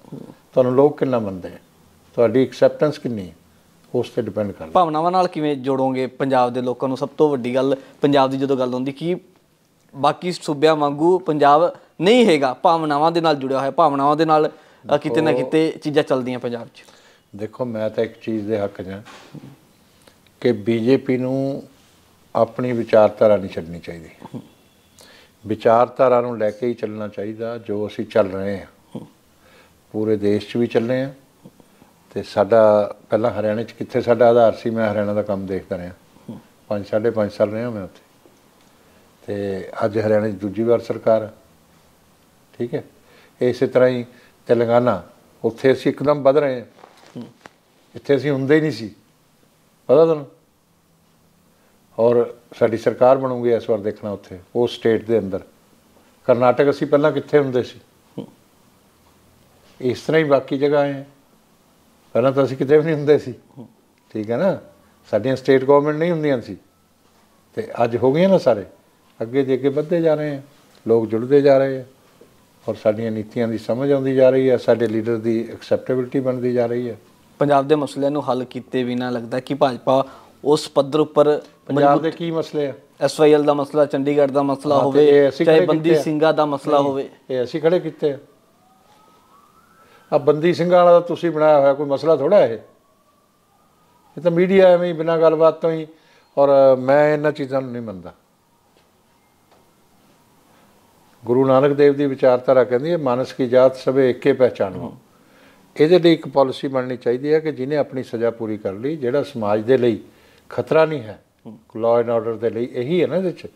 ਤੁਹਾਨੂੰ ਲੋਕ ਕਿੰਨਾ ਮੰਨਦੇ ਆ? ਤੁਹਾਡੀ ਐਕਸੈਪਟੈਂਸ ਕਿੰਨੀ ਹੈ ਉਸ ਤੇ ਡਿਪੈਂਡ ਕਰਦਾ। ਭਾਵਨਾਵਾਂ ਨਾਲ ਕਿਵੇਂ ਜੋੜੋਗੇ ਪੰਜਾਬ ਦੇ ਲੋਕਾਂ ਨੂੰ? ਸਭ ਤੋਂ ਵੱਡੀ ਗੱਲ ਪੰਜਾਬ ਦੀ ਜਦੋਂ ਗੱਲ ਹੁੰਦੀ ਕਿ ਬਾਕੀ ਸੂਬਿਆਂ ਵਾਂਗੂ ਪੰਜਾਬ ਨਹੀਂ ਹੈਗਾ ਭਾਵਨਾਵਾਂ ਦੇ ਨਾਲ ਜੁੜਿਆ ਹੋਇਆ ਭਾਵਨਾਵਾਂ ਦੇ ਨਾਲ ਕਿਤੇ ਨਾ ਕਿਤੇ ਚੀਜ਼ਾਂ ਚੱਲਦੀਆਂ ਪੰਜਾਬ 'ਚ। ਦੇਖੋ ਮੈਂ ਤਾਂ ਇੱਕ ਚੀਜ਼ ਦੇ ਹੱਕ 'ਚ ਹਾਂ ਕਿ ਬੀਜੇਪੀ ਨੂੰ ਆਪਣੀ ਵਿਚਾਰਧਾਰਾ ਨਹੀਂ ਛੱਡਣੀ ਚਾਹੀਦੀ। ਵਿਚਾਰਧਾਰਾ ਨੂੰ ਲੈ ਕੇ ਹੀ ਚੱਲਣਾ ਚਾਹੀਦਾ ਜੋ ਅਸੀਂ ਚੱਲ ਰਹੇ ਹਾਂ। ਪੂਰੇ ਦੇਸ਼ 'ਚ ਵੀ ਚੱਲੇ ਹਾਂ। ਤੇ ਸਾਡਾ ਪਹਿਲਾਂ ਹਰਿਆਣੇ 'ਚ ਕਿੱਥੇ ਸਾਡਾ ਆਧਾਰ ਸੀ ਮੈਂ ਹਰਿਆਣਾ ਦਾ ਕੰਮ ਦੇਖਦਾ ਰਿਹਾ। ਪੰਜ ਸਾਢੇ ਪੰਜ ਸਾਲ ਰਿਹਾ ਮੈਂ ਉੱਥੇ। ਤੇ ਅੱਜ ਹਰਿਆਣੇ 'ਚ ਦੂਜੀ ਵਾਰ ਸਰਕਾਰ ਠੀਕ ਹੈ? ਇਸੇ ਤਰ੍ਹਾਂ ਹੀ ਤੇਲੰਗਾਨਾ ਉੱਥੇ ਅਸੀਂ ਇੱਕਦਮ ਵੱਧ ਰਹੇ ਹਾਂ। ਇੱਥੇ ਅਸੀਂ ਹੁੰਦੇ ਹੀ ਨਹੀਂ ਸੀ। ਪਤਾ ਤੁਹਾਨੂੰ? ਔਰ ਸਾਡੀ ਸਰਕਾਰ ਬਣੂਗੀ ਇਸ ਵਾਰ ਦੇਖਣਾ ਉੱਥੇ ਉਹ ਸਟੇਟ ਦੇ ਅੰਦਰ। ਕਰਨਾਟਕ ਅਸੀਂ ਪਹਿਲਾਂ ਕਿੱਥੇ ਹੁੰਦੇ ਸੀ? ਇਸ ਤਰ੍ਹਾਂ ਹੀ ਬਾਕੀ ਜਗ੍ਹਾ ਆਏ ਹਾਂ। ਪਹਿਲਾਂ ਤਾਂ ਅਸੀਂ ਕਿਤੇ ਵੀ ਨਹੀਂ ਹੁੰਦੇ ਸੀ। ਠੀਕ ਹੈ ਨਾ? ਸਾਡੀਆਂ ਸਟੇਟ ਗਵਰਨਮੈਂਟ ਨਹੀਂ ਹੁੰਦੀਆਂ ਸੀ। ਤੇ ਅੱਜ ਹੋ ਗਈਆਂ ਨਾ ਸਾਰੇ। ਅੱਗੇ ਦੇ ਅੱਗੇ ਵੱਧਦੇ ਜਾ ਰਹੇ ਆ ਲੋਕ ਜੁੜਦੇ ਜਾ ਰਹੇ ਆ ਔਰ ਸਾਡੀਆਂ ਨੀਤੀਆਂ ਦੀ ਸਮਝ ਆਉਂਦੀ ਜਾ ਰਹੀ ਹੈ ਸਾਡੇ ਲੀਡਰ ਦੀ ਐਕਸੈਪਟੇਬਿਲਟੀ ਬਣਦੀ ਜਾ ਰਹੀ ਹੈ ਪੰਜਾਬ ਦੇ ਮਸਲਿਆਂ ਨੂੰ ਹੱਲ ਕੀਤੇ ਬਿਨਾਂ ਲੱਗਦਾ ਕਿ ਭਾਜਪਾ ਉਸ ਪੱਧਰ ਉੱਪਰ ਪੰਜਾਬ ਦੇ ਕੀ ਮਸਲੇ ਆ? ਐਸਵਾਈਐਲ ਦਾ ਮਸਲਾ ਚੰਡੀਗੜ੍ਹ ਦਾ ਮਸਲਾ ਹੋਵੇ ਚਾਹੇ ਬੰਦੀ। ਸਿੰਘਾਂ ਦਾ ਮਸਲਾ ਹੋਵੇ। ਇਹ ਅਸੀਂ ਖੜੇ ਕੀਤੇ ਆ। ਆ ਬੰਦੀ ਸਿੰਘਾਂ ਵਾਲਾ ਤੁਸੀਂ ਬਣਾਇਆ ਹੋਇਆ ਕੋਈ ਮਸਲਾ ਥੋੜਾ ਇਹ? ਇਹ ਤਾਂ ਮੀਡੀਆ ਐਵੇਂ ਹੀ ਬਿਨਾਂ ਗੱਲਬਾਤ ਤੋਂ ਹੀ ਔਰ ਮੈਂ ਇਹਨਾਂ ਚੀਜ਼ਾਂ ਨੂੰ ਨਹੀਂ ਮੰਨਦਾ। ਗੁਰੂ ਨਾਨਕ ਦੇਵ ਦੀ ਵਿਚਾਰਧਾਰਾ ਕਹਿੰਦੀ ਹੈ ਮਾਨਸ ਕੀ ਜਾਤ ਸਭੇ ਇੱਕੇ ਪਹਿਚਾਨੋ ਇਹਦੇ ਲਈ ਇੱਕ ਪਾਲਿਸੀ ਬਣਨੀ ਚਾਹੀਦੀ ਹੈ ਕਿ ਜਿਹਨੇ ਆਪਣੀ ਸਜ਼ਾ ਪੂਰੀ ਕਰ ਲਈ ਜਿਹੜਾ ਸਮਾਜ ਦੇ ਲਈ ਖਤਰਾ ਨਹੀਂ ਹੈ ਲਾਅ ਐਂਡ ਆਰਡਰ ਦੇ ਲਈ ਇਹੀ ਹੈ ਨਾ ਇਹਦੇ ਚ।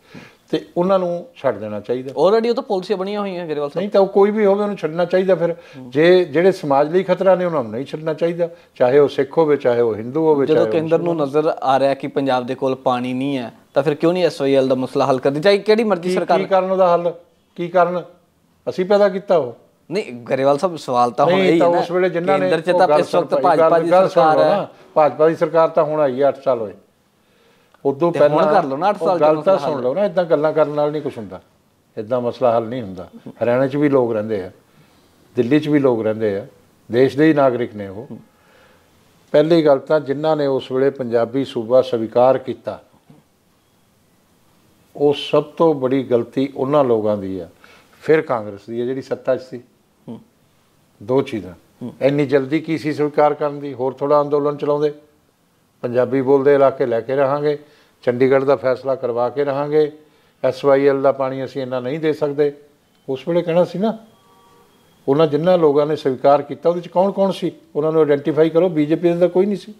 ਤੇ ਉਹਨਾਂ ਨੂੰ ਛੱਡ ਦੇਣਾ ਚਾਹੀਦਾ। ਆਲਰੇਡੀ ਉਹ ਤਾਂ ਪਾਲਿਸੀਆਂ ਬਣੀਆਂ ਹੋਈਆਂ ਗਰੇਵਾਲ ਸਾਹਿਬ। ਨਹੀਂ ਤਾਂ ਉਹ ਕੋਈ ਵੀ ਹੋਵੇ ਉਹਨੂੰ ਛੱਡਣਾ ਚਾਹੀਦਾ ਫਿਰ। ਜੇ ਜਿਹੜੇ ਸਮਾਜ ਲਈ ਖਤਰਾ ਨੇ ਉਹਨਾਂ ਨੂੰ ਨਹੀਂ ਛੱਡਣਾ ਚਾਹੀਦਾ। ਚਾਹੇ ਉਹ ਸਿੱਖ ਹੋਵੇ ਚਾਹੇ ਉਹ ਹਿੰਦੂ ਹੋਵੇ ਜਦੋਂ ਚਾਹੇ ਕੇਂਦਰ ਨੂੰ ਨਜ਼ਰ ਆ ਰਿਹਾ ਕਿ ਪੰਜਾਬ ਦੇ ਕੋਲ ਪਾਣੀ ਨਹੀਂ ਹੈ ਤਾਂ ਫਿਰ ਕਿਉਂ ਨਹੀਂ ਐਸਵਾਈਐਲ ਦਾ ਮਸਲਾ ਹੱਲ ਕਰਦੀ? ਚਾਹੇ ਕਿਹੜੀ ਮਰਜ਼ੀ ਸਰਕਾਰ ਕੀ ਕਾਰਨ ਉਹਦਾ ਹੱਲ? ਕੀ ਕਾਰਨ? ਅਸੀਂ ਪੈਦਾ ਕੀਤਾ ਉਹ। ਨਹੀਂ ਗਰੇਵਾਲ ਸਾਹਿਬ ਸਵਾਲ ਤਾਂ ਹੁਣ ਇਹੀ ਹੈ ਨਾ ਉਸ ਵੇਲੇ ਜਿਨ੍ਹਾਂ ਨੇ ਕੇਂਦਰ 'ਚ ਤਾਂ ਇਸ ਵਕਤ ਭਾਜਪਾ ਦੀ ਸਰਕਾਰ ਹੈ। ਭਾਜਪਾ ਦੀ ਸਰਕਾਰ ਤਾਂ ਹੁਣ ਆਈ ਹੈ 8 ਸਾਲ ਹੋਏ। ਉਦੋਂ ਪਹਿਲਾਂ ਕਰ ਲਓ ਨਾ, ਅੱਠ ਉਹ ਸਾਲ 'ਚ ਗੱਲ ਤਾਂ ਸੁਣ ਲਓ ਨਾ ਇਦਾਂ ਗੱਲਾਂ ਕਰਨ ਨਾਲ ਨਹੀਂ ਕੁਝ ਹੁੰਦਾ। ਇਦਾਂ ਮਸਲਾ ਹੱਲ ਨਹੀਂ ਹੁੰਦਾ। ਹਰਿਆਣਾ 'ਚ ਵੀ ਲੋਕ ਰਹਿੰਦੇ ਆ ਦਿੱਲੀ 'ਚ ਵੀ ਲੋਕ ਰਹਿੰਦੇ ਆ ਦੇਸ਼ ਦੇ ਹੀ ਨਾਗਰਿਕ ਨੇ ਉਹ। ਪਹਿਲੀ ਗੱਲ ਤਾਂ ਜਿਨ੍ਹਾਂ ਨੇ ਉਸ ਵੇਲੇ ਪੰਜਾਬੀ ਸੂਬਾ ਸਵੀਕਾਰ ਕੀਤਾ ਉਹ ਸਭ ਤੋਂ ਬੜੀ ਗਲਤੀ ਉਹਨਾਂ ਲੋਕਾਂ ਦੀ ਆ। ਫਿਰ ਕਾਂਗਰਸ ਦੀ ਹੈ ਜਿਹੜੀ ਸੱਤਾ 'ਚ ਸੀ। ਦੋ ਚੀਜ਼ਾਂ। ਇੰਨੀ ਜਲਦੀ ਕੀ ਸੀ ਸਵੀਕਾਰ ਕਰਨ ਦੀ? ਹੋਰ ਥੋੜਾ ਅੰਦੋਲਨ ਚਲਾਉਂਦੇ। ਪੰਜਾਬੀ ਬੋਲਦੇ ਇਲਾਕੇ ਲੈ ਕੇ ਰਹਾਂਗੇ ਚੰਡੀਗੜ੍ਹ ਦਾ ਫੈਸਲਾ ਕਰਵਾ ਕੇ ਰਹਾਂਗੇ ਐਸਵਾਈਐਲ ਦਾ ਪਾਣੀ ਅਸੀਂ ਇੰਨਾ ਨਹੀਂ ਦੇ ਸਕਦੇ। ਉਸ ਵੇਲੇ ਕਹਿਣਾ ਸੀ ਨਾ ਉਹਨਾਂ ਜਿਨ੍ਹਾਂ ਲੋਕਾਂ ਨੇ ਸਵੀਕਾਰ ਕੀਤਾ ਉਹਦੇ ਚ ਕੌਣ ਕੌਣ ਸੀ? ਉਹਨਾਂ ਨੂੰ ਆਇਡੈਂਟੀਫਾਈ ਕਰੋ ਬੀਜੇਪੀ ਦਾ ਕੋਈ ਨਹੀਂ ਸੀ।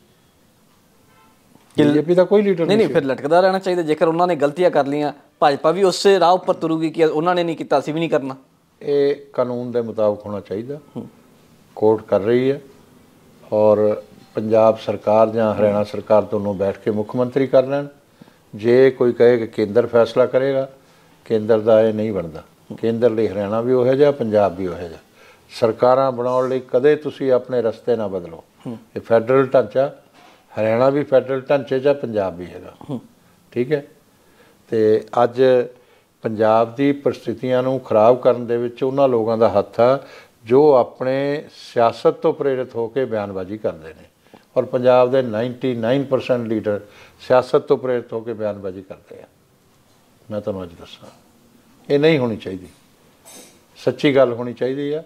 ਬੀਜੇਪੀ ਦਾ ਕੋਈ ਲੀਡਰ ਨਹੀਂ ਨਹੀਂ ਫਿਰ ਲਟਕਦਾ ਰਹਿਣਾ ਚਾਹੀਦਾ ਜੇਕਰ ਉਹਨਾਂ ਨੇ ਗਲਤੀਆਂ ਕਰ ਲੀਆਂ ਭਾਜਪਾ ਵੀ ਉਸੇ ਰਾਹ ਉੱਪਰ ਤੁਰੂਗੀ ਕਿ ਉਹਨਾਂ ਨੇ ਨਹੀਂ ਕੀਤਾ ਅਸੀਂ ਵੀ ਨਹੀਂ ਕਰਨਾ। ਇਹ ਕਾਨੂੰਨ ਦੇ ਮੁਤਾਬਕ ਹੋਣਾ ਚਾਹੀਦਾ। ਕੋਰਟ ਕਰ ਰਹੀ ਹੈ ਔਰ ਪੰਜਾਬ ਸਰਕਾਰ ਜਾਂ ਹਰਿਆਣਾ ਸਰਕਾਰ ਦੋਨੋਂ ਬੈਠ ਕੇ ਮੁੱਖ ਮੰਤਰੀ ਕਰ ਲੈਣ। ਜੇ ਕੋਈ ਕਹੇ ਕਿ ਕੇਂਦਰ ਫੈਸਲਾ ਕਰੇਗਾ ਕੇਂਦਰ ਦਾ ਇਹ ਨਹੀਂ ਬਣਦਾ। ਕੇਂਦਰ ਲਈ ਹਰਿਆਣਾ ਵੀ ਉਹੋ ਜਿਹਾ ਪੰਜਾਬ ਵੀ ਉਹੋ ਜਿਹਾ। ਸਰਕਾਰਾਂ ਬਣਾਉਣ ਲਈ ਕਦੇ ਤੁਸੀਂ ਆਪਣੇ ਰਸਤੇ ਨਾ ਬਦਲੋ। ਇਹ ਫੈਡਰਲ ਢਾਂਚਾ ਹਰਿਆਣਾ ਵੀ ਫੈਡਰਲ ਢਾਂਚੇ 'ਚ ਆ ਪੰਜਾਬ ਵੀ ਹੈਗਾ। ਠੀਕ ਹੈ? ਤੇ ਅੱਜ ਪੰਜਾਬ ਦੀ ਪਰਿਸਥਿਤੀਆਂ ਨੂੰ ਖਰਾਬ ਕਰਨ ਦੇ ਵਿੱਚ ਉਹਨਾਂ ਲੋਕਾਂ ਦਾ ਹੱਥ ਆ ਜੋ ਆਪਣੇ ਸਿਆਸਤ ਤੋਂ ਪ੍ਰੇਰਿਤ ਹੋ ਕੇ ਬਿਆਨਬਾਜ਼ੀ ਕਰਦੇ ਨੇ। ਔਰ ਪੰਜਾਬ ਦੇ 99% ਲੀਡਰ ਸਿਆਸਤ ਤੋਂ ਪ੍ਰੇਰਿਤ ਹੋ ਕੇ ਬਿਆਨਬਾਜ਼ੀ ਕਰਦੇ ਆ। ਮੈਂ ਤੁਹਾਨੂੰ ਅੱਜ ਦੱਸਾਂ ਇਹ ਨਹੀਂ ਹੋਣੀ ਚਾਹੀਦੀ। ਸੱਚੀ ਗੱਲ ਹੋਣੀ ਚਾਹੀਦੀ ਆ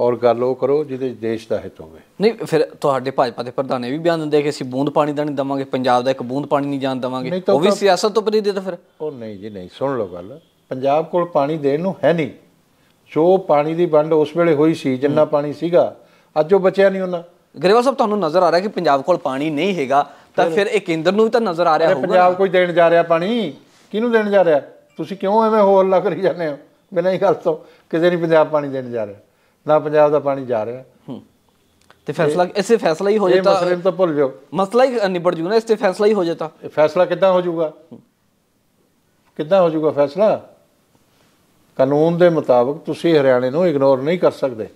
ਔਰ ਗੱਲ ਉਹ ਕਰੋ ਜਿਹਦੇ ਦੇਸ਼ ਦਾ ਹਿੱਤ ਹੋਵੇ। ਨਹੀਂ ਫਿਰ ਤੁਹਾਡੇ ਭਾਜਪਾ ਦੇ ਪ੍ਰਧਾਨ ਇਹ ਵੀ ਬਿਆਨ ਦਿੰਦੇ ਕਿ ਅਸੀਂ ਬੂੰਦ ਪਾਣੀ ਦਾ ਨਹੀਂ ਦਵਾਂਗੇ ਪੰਜਾਬ ਦਾ ਇੱਕ ਬੂੰਦ ਪਾਣੀ ਨਹੀਂ ਜਾਣ ਦਵਾਂਗੇ। ਤਾਂ ਉਹ ਵੀ ਸਿਆਸਤ ਤੋਂ ਪ੍ਰੇਰਿਤ ਫਿਰ। ਉਹ ਨਹੀਂ ਜੀ ਨਹੀਂ ਸੁਣ ਲਓ ਗੱਲ। ਪੰਜਾਬ ਕੋਲ ਪਾਣੀ ਦੇਣ ਨੂੰ ਹੈ ਨਹੀਂ। ਜੋ ਪਾਣੀ ਦੀ ਵੰਡ ਉਸ ਵੇਲੇ ਹੋਈ ਸੀ ਜਿੰਨਾ ਪਾਣੀ ਸੀਗਾ ਅੱਜ ਉਹ ਬਚਿਆ ਨਹੀਂ ਉਹਨਾਂ। ਗਰੇਵਾਲ ਸਾਹਿਬ ਤੁਹਾਨੂੰ ਨਜ਼ਰ ਆ ਰਿਹਾ ਕਿ ਪੰਜਾਬ ਕੋਲ ਪਾਣੀ ਨਹੀਂ ਹੈਗਾ ਤਾਂ ਫਿਰ ਇਹ ਕੇਂਦਰ ਨੂੰ ਵੀ ਤਾਂ ਨਜ਼ਰ ਆ ਰਿਹਾ ਹੋਊਗਾ ਪੰਜਾਬ ਕੋਈ ਦੇਣ ਜਾ ਰਿਹਾ ਪਾਣੀ? ਕਿਹਨੂੰ ਦੇਣ ਜਾ ਰਿਹਾ? ਤੁਸੀਂ ਕਿਉਂ ਐਵੇਂ ਹੋ ਹੱਲਾ ਕਰੀ ਜਾਂਦੇ ਹੋ? ਬਿਨਾਂ ਹੀ ਗੱਲ ਤੋਂ ਕਿਸੇ ਨਹੀਂ ਪੰਜਾਬ ਪਾਣੀ ਦੇਣ ਜਾ ਰਿਹਾ ਨਾ ਪੰਜਾਬ ਦਾ ਪਾਣੀ ਜਾ ਰਿਹਾ। ਤੇ ਫੈਸਲਾ ਇਸੇ ਫੈਸਲਾ ਹੀ ਹੋ ਇਹ ਜਾਤਾ ਮਸਲੇ ਨੂੰ ਤਾਂ ਭੁੱਲ ਜਾਓ। ਮਸਲਾ ਹੀ ਨਿਬੜ ਜੂਗਾ ਨਾ ਇਸ ਤੇ ਫੈਸਲਾ ਹੀ ਹੋ ਇਹ ਫੈਸਲਾ ਕਿੱਦਾਂ ਹੋ ਜਾਊਗਾ? ਕਿੱਦਾਂ ਹੋ ਜਾਊਗਾ ਫੈਸਲਾ? ਕਾਨੂੰਨ ਦੇ ਮੁਤਾਬਕ ਤੁਸੀਂ ਹਰਿਆਣੇ ਨੂੰ ਇਗਨੋਰ ਨਹੀਂ ਕਰ ਸਕਦੇ।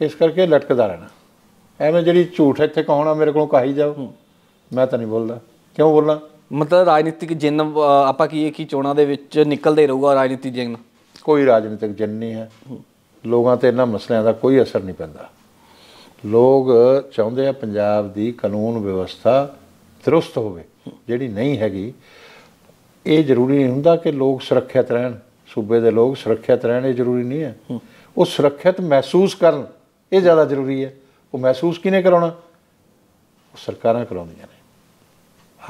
ਇਸ ਕਰਕੇ ਲਟਕਦਾ ਰਹਿਣਾ। ਐਵੇਂ ਜਿਹੜੀ ਝੂਠ ਇੱਥੇ ਕਹਾਉਣਾ ਮੇਰੇ ਕੋਲੋਂ ਕਹੀ ਜਾਓ। ਮੈਂ ਤਾਂ ਨਹੀਂ ਬੋਲਦਾ। ਕਿਉਂ ਬੋਲਾਂ? ਮਤਲਬ ਰਾਜਨੀਤਿਕ ਜਿੰਨ ਆਪਾਂ ਕਹੀਏ ਕਿ ਚੋਣਾਂ ਦੇ ਵਿੱਚ ਨਿਕਲਦੇ ਰਹੂਗਾ ਰਾਜਨੀਤਿਕ ਜਿੰਨ? ਕੋਈ ਰਾਜਨੀਤਿਕ ਜਨ ਨਹੀਂ ਹੈ। ਲੋਕਾਂ ਤੇ ਇਹਨਾਂ ਮਸਲਿਆਂ ਦਾ ਕੋਈ ਅਸਰ ਨਹੀਂ ਪੈਂਦਾ। ਲੋਕ ਚਾਹੁੰਦੇ ਆ ਪੰਜਾਬ ਦੀ ਕਾਨੂੰਨ ਵਿਵਸਥਾ ਦਰੁਸਤ ਹੋਵੇ। ਜਿਹੜੀ ਨਹੀਂ ਹੈਗੀ ਇਹ ਜ਼ਰੂਰੀ ਨਹੀਂ ਹੁੰਦਾ ਕਿ ਲੋਕ ਸੁਰੱਖਿਅਤ ਰਹਿਣ। ਸੂਬੇ ਦੇ ਲੋਕ ਸੁਰੱਖਿਅਤ ਰਹਿਣ ਇਹ ਜ਼ਰੂਰੀ ਨਹੀਂ ਹੈ। ਉਹ ਸੁਰੱਖਿਅਤ ਮਹਿਸੂਸ ਕਰਨ ਇਹ ਜ਼ਿਆਦਾ ਜ਼ਰੂਰੀ ਹੈ। ਉਹ ਮਹਿਸੂਸ ਕਿਹਨੇ ਕਰਾਉਣਾ? ਉਹ ਸਰਕਾਰਾਂ ਕਰਾਉਂਦੀਆਂ ਨੇ।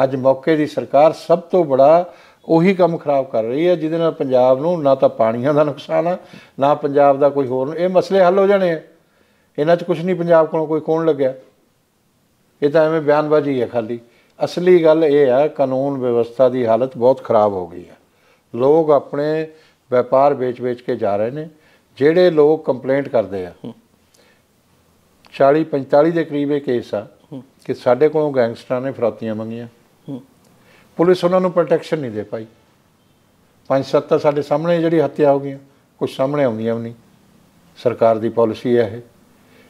ਅੱਜ ਮੌਕੇ ਦੀ ਸਰਕਾਰ ਸਭ ਤੋਂ ਬੜਾ ਉਹੀ ਕੰਮ ਖਰਾਬ ਕਰ ਰਹੀ ਹੈ, ਜਿਹਦੇ ਨਾਲ ਪੰਜਾਬ ਨੂੰ ਨਾ ਤਾਂ ਪਾਣੀਆਂ ਦਾ ਨੁਕਸਾਨ ਆ, ਨਾ ਪੰਜਾਬ ਦਾ ਕੋਈ ਹੋਰ, ਇਹ ਮਸਲੇ ਹੱਲ ਹੋ ਜਾਣੇ ਆ। ਇਹਨਾਂ 'ਚ ਕੁਝ ਨਹੀਂ, ਪੰਜਾਬ ਕੋਲੋਂ ਕੋਈ ਕੋਣ ਲੱਗਿਆ। ਇਹ ਤਾਂ ਐਵੇਂ ਬਿਆਨਬਾਜ਼ੀ ਹੈ ਖਾਲੀ। ਅਸਲੀ ਗੱਲ ਇਹ ਆ, ਕਾਨੂੰਨ ਵਿਵਸਥਾ ਦੀ ਹਾਲਤ ਬਹੁਤ ਖਰਾਬ ਹੋ ਗਈ ਹੈ ਲੋਕ ਆਪਣੇ ਵਪਾਰ ਵੇਚ-ਵੇਚ ਕੇ ਜਾ ਰਹੇ ਨੇ। ਜਿਹੜੇ ਲੋਕ ਕੰਪਲੇਂਟ ਕਰਦੇ ਆ 40 45 ਦੇ ਕਰੀਬ ਇਹ ਕੇਸ ਆ ਕਿ ਸਾਡੇ ਕੋਲੋਂ ਗੈਂਗਸਟਰਾਂ ਨੇ ਫਰੌਤੀਆਂ ਮੰਗੀਆਂ। ਪੁਲਿਸ ਉਹਨਾਂ ਨੂੰ ਪ੍ਰੋਟੈਕਸ਼ਨ ਨਹੀਂ ਦੇ ਪਾਈ। ਪੰਜ ਸੱਤ ਤਾਂ ਸਾਡੇ ਸਾਹਮਣੇ ਜਿਹੜੀ ਹੱਤਿਆ ਹੋ ਗਈਆਂ ਕੁਝ ਸਾਹਮਣੇ ਆਉਂਦੀਆਂ ਵੀ ਨਹੀਂ। ਸਰਕਾਰ ਦੀ ਪਾਲਿਸੀ ਹੈ ਇਹ।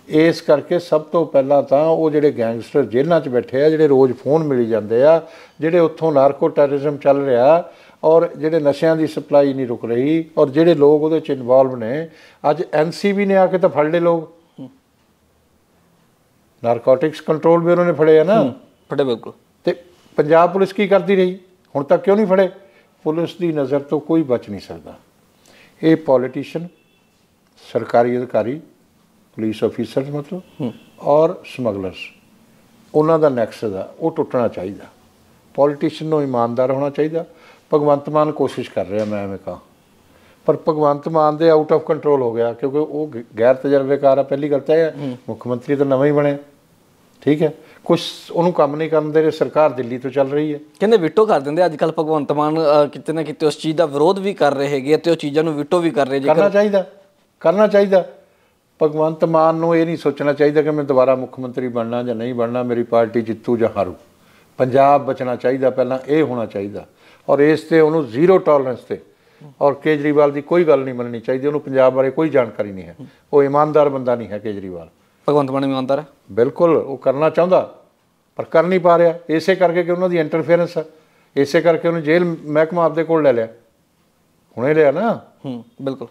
ਇਸ ਕਰਕੇ ਸਭ ਤੋਂ ਪਹਿਲਾਂ ਤਾਂ ਉਹ ਜਿਹੜੇ ਗੈਂਗਸਟਰ ਜੇਲ੍ਹਾਂ 'ਚ ਬੈਠੇ ਆ ਜਿਹੜੇ ਰੋਜ਼ ਫੋਨ ਮਿਲੀ ਜਾਂਦੇ ਆ ਜਿਹੜੇ ਉੱਥੋਂ ਨਾਰਕੋ ਟੈਰਰਿਜ਼ਮ ਚੱਲ ਰਿਹਾ ਔਰ ਜਿਹੜੇ ਨਸ਼ਿਆਂ ਦੀ ਸਪਲਾਈ ਨਹੀਂ ਰੁਕ ਰਹੀ ਔਰ ਜਿਹੜੇ ਲੋਕ ਉਹਦੇ ਚ ਇਨਵੋਲਵ ਨੇ ਅੱਜ ਐਨਸੀਬੀ ਨੇ ਆ ਕੇ ਤਾਂ ਫੜ ਲਏ ਲੋਕ। ਨਾਰਕੋਟਿਕਸ ਕੰਟਰੋਲ ਬਿਊਰੋ ਨੇ ਫੜੇ ਆ ਨਾ। ਫਟੇ ਬਿਲਕੁਲ। ਤੇ ਪੰਜਾਬ ਪੁਲਿਸ ਕੀ ਕਰਦੀ ਰਹੀ? ਹੁਣ ਤੱਕ ਕਿਉਂ ਨਹੀਂ ਫੜੇ? ਪੁਲਿਸ ਦੀ ਨਜ਼ਰ ਤੋਂ ਕੋਈ ਬਚ ਨਹੀਂ ਸਕਦਾ। ਇਹ ਪੋਲੀਟੀਸ਼ੀਅਨ ਸਰਕਾਰੀ ਅਧਿਕਾਰੀ ਪੁਲਿਸ ਅਫੀਸਰ ਮਤਲਬ ਔਰ ਸਮਗਲਰਸ ਉਹਨਾਂ ਦਾ ਨੈਕਸਸ ਆ ਉਹ ਟੁੱਟਣਾ ਚਾਹੀਦਾ। ਪੋਲੀਟੀਸ਼ੀਅਨ ਨੂੰ ਇਮਾਨਦਾਰ ਹੋਣਾ ਚਾਹੀਦਾ। ਭਗਵੰਤ ਮਾਨ ਕੋਸ਼ਿਸ਼ ਕਰ ਰਿਹਾ ਮੈਂ ਐਵੇਂ ਕਹਾਂ। ਪਰ ਭਗਵੰਤ ਮਾਨ ਦੇ ਆਊਟ ਆਫ ਕੰਟਰੋਲ ਹੋ ਗਿਆ ਕਿਉਂਕਿ ਉਹ ਗੈਰ ਤਜਰਬੇਕਾਰ ਆ ਪਹਿਲੀ ਗੱਲ ਤਾਂ ਇਹ ਹੈ ਮੁੱਖ ਮੰਤਰੀ ਤਾਂ ਨਵਾਂ ਹੀ ਬਣਿਆ। ਠੀਕ ਹੈ? ਕੁਝ ਉਹਨੂੰ ਕੰਮ ਨਹੀਂ ਕਰਨ ਦੇ ਰਹੇ ਸਰਕਾਰ ਦਿੱਲੀ ਤੋਂ ਚੱਲ ਰਹੀ ਹੈ। ਕਹਿੰਦੇ ਵਿਟੋ ਕਰ ਦਿੰਦੇ ਅੱਜ ਕੱਲ ਭਗਵੰਤ ਮਾਨ ਕਿਤੇ ਨਾ ਕਿਤੇ ਉਸ ਚੀਜ਼ ਦਾ ਵਿਰੋਧ ਵੀ ਕਰ ਰਹੇ ਹੈਗੇ ਤੇ ਉਹ ਚੀਜ਼ਾਂ ਨੂੰ ਵਿਟੋ ਵੀ ਕਰ ਰਹੇ ਜੇਕਰ ਕਰਨਾ ਚਾਹੀਦਾ ਕਰਨਾ ਚਾਹੀਦਾ। ਭਗਵੰਤ ਮਾਨ ਨੂੰ ਇਹ ਨਹੀਂ ਸੋਚਣਾ ਚਾਹੀਦਾ ਕਿ ਮੈਂ ਦੁਬਾਰਾ ਮੁੱਖ ਮੰਤਰੀ ਬਣਨਾ ਜਾਂ ਨਹੀਂ ਬਣਨਾ ਮੇਰੀ ਪਾਰਟੀ ਜਿੱਤੂ ਜਾਂ ਹਾਰੂ। ਪੰਜਾਬ ਬਚਣਾ ਚਾਹੀਦਾ ਪਹਿਲਾਂ ਇਹ ਹੋਣਾ ਚਾਹੀਦਾ। ਔਰ ਇਸ ਤੇ ਉਹਨੂੰ ਜ਼ੀਰੋ ਟੋਲਰੈਂਸ ਤੇ ਔਰ ਕੇਜਰੀਵਾਲ ਦੀ ਕੋਈ ਗੱਲ ਨਹੀਂ ਮੰਨਣੀ ਚਾਹੀਦੀ ਉਹਨੂੰ ਪੰਜਾਬ ਬਾਰੇ ਕੋਈ ਜਾਣਕਾਰੀ ਨਹੀਂ ਹੈ। ਉਹ ਇਮਾਨਦਾਰ ਬੰਦਾ ਨਹੀਂ ਹੈ ਕੇਜਰੀਵਾਲ। ਭਗਵੰਤ ਮਾਨ ਇਮਾਨਦਾਰ ਹੈ? ਬਿਲਕੁਲ ਉਹ ਕਰਨਾ ਚਾਹੁੰਦਾ ਪਰ ਕਰ ਨਹੀਂ ਪਾ ਰਿਹਾ। ਇਸੇ ਕਰਕੇ ਕਿ ਉਹਨਾਂ ਦੀ ਇੰਟਰਫੇਰੈਂਸ ਹੈ। ਇਸੇ ਕਰਕੇ ਉਹਨੇ ਜੇਲ੍ਹ ਮਹਿਕਮਾ ਆਪਦੇ ਕੋਲ ਲੈ ਲਿਆ। ਹੁਣੇ ਲਿਆ ਨਾ। ਹੂੰ ਬਿਲਕੁਲ।